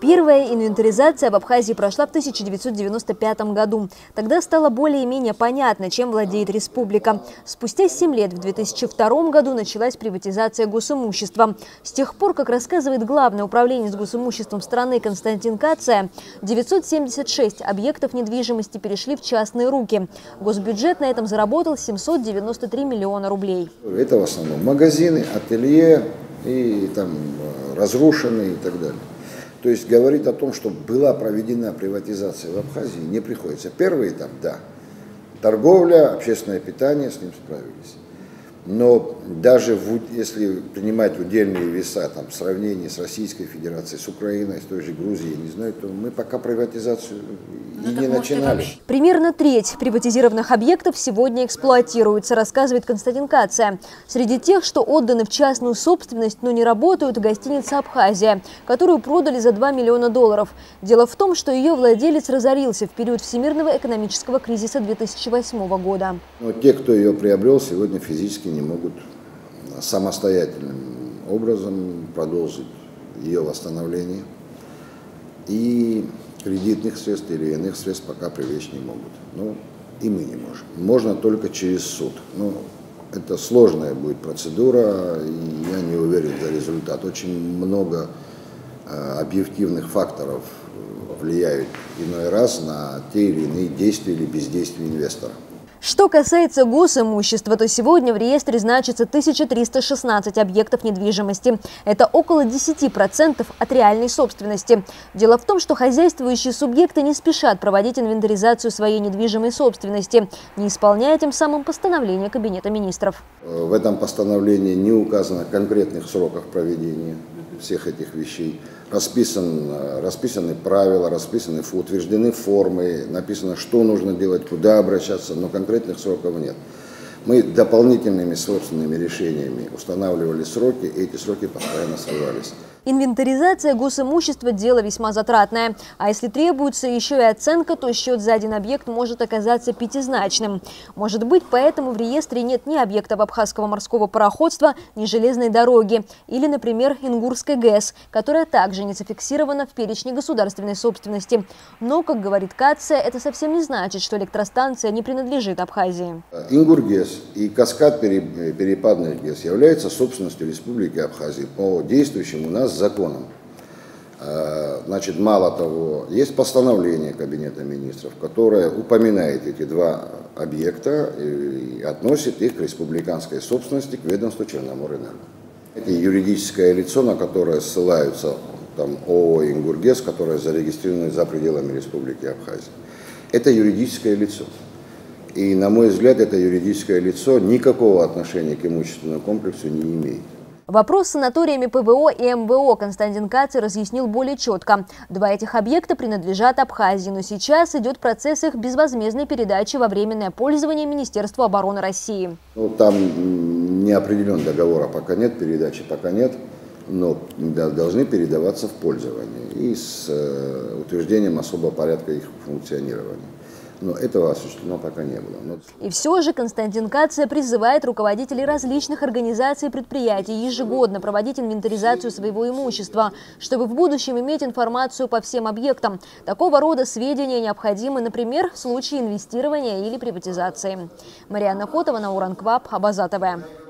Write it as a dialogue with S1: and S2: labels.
S1: Первая инвентаризация в Абхазии прошла в 1995 году. Тогда стало более-менее понятно, чем владеет республика. Спустя 7 лет, в 2002 году, началась приватизация госимущества. С тех пор, как рассказывает главное управление с госимуществом страны Константин Кация, 976 объектов недвижимости перешли в частные руки. Госбюджет на этом заработал 793 миллиона рублей.
S2: Это в основном магазины, ателье и там э, разрушенные и так далее. То есть говорить о том, что была проведена приватизация в Абхазии, не приходится. Первый этап, да. Торговля, общественное питание, с ним справились. Но даже в, если принимать удельные веса там, в сравнении с Российской Федерацией, с Украиной, с той же Грузией, не знаю, то мы пока приватизацию и ну, не начинали.
S1: Примерно треть приватизированных объектов сегодня эксплуатируется, рассказывает Константин Кация. Среди тех, что отданы в частную собственность, но не работают, гостиница «Абхазия», которую продали за 2 миллиона долларов. Дело в том, что ее владелец разорился в период всемирного экономического кризиса 2008 года.
S2: Но те, кто ее приобрел, сегодня физически не могут самостоятельным образом продолжить ее восстановление. И кредитных средств или иных средств пока привлечь не могут. Ну, и мы не можем. Можно только через суд. Ну, это сложная будет процедура, и я не уверен за результат. Очень много э, объективных факторов влияют иной раз на те или иные действия или бездействия инвестора.
S1: Что касается госимущества, то сегодня в реестре значится 1316 объектов недвижимости. Это около 10% от реальной собственности. Дело в том, что хозяйствующие субъекты не спешат проводить инвентаризацию своей недвижимой собственности, не исполняя тем самым постановление Кабинета министров.
S2: В этом постановлении не указано конкретных сроков проведения всех этих вещей. Расписан, расписаны правила, расписаны, утверждены формы, написано, что нужно делать, куда обращаться, но конкретных сроков нет. Мы дополнительными собственными решениями устанавливали сроки, и эти сроки постоянно срывались.
S1: Инвентаризация госимущества – дело весьма затратное. А если требуется еще и оценка, то счет за один объект может оказаться пятизначным. Может быть, поэтому в реестре нет ни объектов Абхазского морского пароходства, ни железной дороги. Или, например, Ингурской ГЭС, которая также не зафиксирована в перечне государственной собственности. Но, как говорит Кация, это совсем не значит, что электростанция не принадлежит Абхазии.
S2: Ингургес и каскад перепадных ГЭС являются собственностью Республики Абхазии по действующему у нас законом. А, значит, мало того, есть постановление Кабинета министров, которое упоминает эти два объекта и относит их к республиканской собственности, к ведомству Черноморэнерго. Это юридическое лицо, на которое ссылаются там, ООО «Ингургес», которое зарегистрировано за пределами Республики Абхазия. Это юридическое лицо. И, на мой взгляд, это юридическое лицо никакого отношения к имущественному комплексу не имеет.
S1: Вопрос с санаториями ПВО и МВО Константин Каци разъяснил более четко. Два этих объекта принадлежат Абхазии, но сейчас идет процесс их безвозмездной передачи во временное пользование Министерству обороны России.
S2: Ну, там не определен договора, пока нет передачи, пока нет, но должны передаваться в пользование и с э, утверждением особого порядка их функционирования но этого осуществлено пока не было. Но...
S1: И все же Константин Кация призывает руководителей различных организаций и предприятий ежегодно проводить инвентаризацию своего имущества, чтобы в будущем иметь информацию по всем объектам. Такого рода сведения необходимы, например, в случае инвестирования или приватизации. Марианна Котова, Науран Квап, Абаза ТВ.